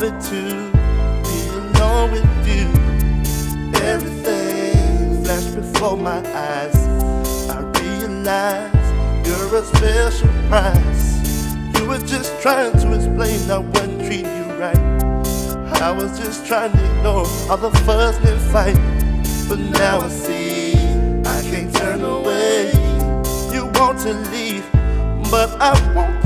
wanted to be alone with you. Everything flashed before my eyes. I realized you're a special prize. You were just trying to explain I wasn't treating you right. I was just trying to ignore all the fuss and fight. But now I see I can't turn away. You want to leave, but I want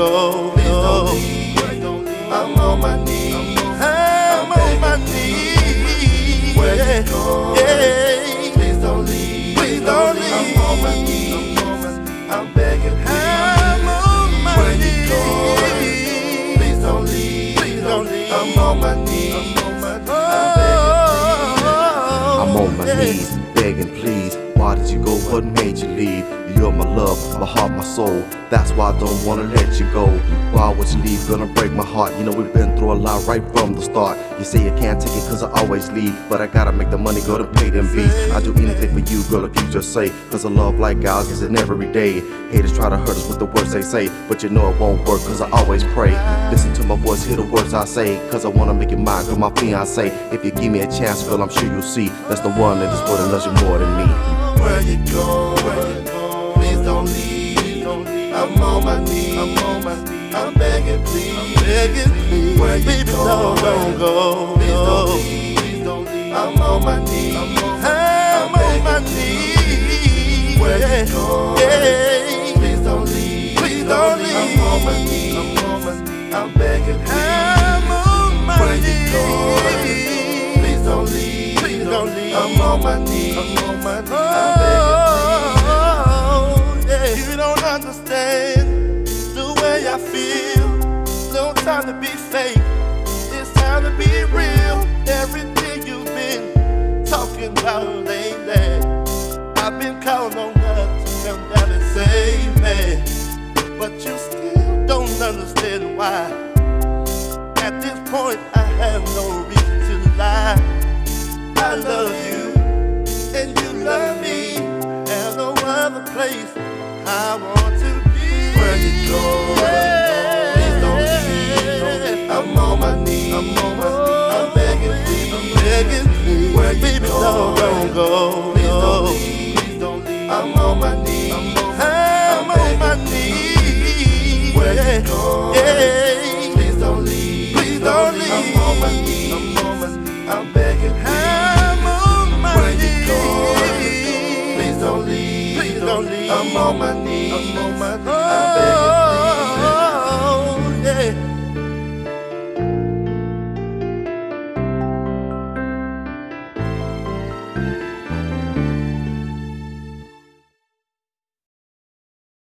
going? don't, don't go. Please don't leave. I'm on my knees. I'm on my knees. Where you going? yeah. Please don't leave. Please don't leave. I'm on my knees. I'm begging, please. I'm on my Where you going? Please don't leave. Please don't leave. I'm on my knees. I'm Oh, I'm on my knees, begging, please. Why did you go? What made you leave? You're my love, my heart, my soul. That's why I don't wanna let you go. Why would you leave? Gonna break my heart. You know we've been through a lot right from the start. You say you can't take it cause I always leave. But I gotta make the money go to pay them fees. I do anything for you, girl, if you just say. Cause a love like ours isn't every day. Haters try to hurt us with the words they say. But you know it won't work cause I always pray. Listen to my voice, hear the words I say. Cause I wanna make it mine, girl, my fiance. If you give me a chance, girl, I'm sure you'll see. That's the one that is and loves you more than me. Where you going? Please don't leave. I'm on my knees. I'm on my knees. I'm begging, please. Begging, please. Where Baby, don't, don't go. Please don't leave. Please don't leave. I'm on my knees. I'm on my knees. Where you going? yeah. Please don't leave. Please don't leave. I'm on my knees. I'm on my knees. I'm begging, please. I'm on my Where you knees. going? Please don't leave. Please don't leave. I'm on my knees. I'm on my knees. I'm begging, understand the way I feel. No time to be fake. It's time to be real. Everything you've been talking about lately. I've been calling on God to come down and save me. But you still don't understand why. At this point, I have no reason to lie. I love you, go. I'm on my knees.